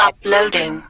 Uploading.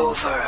Over.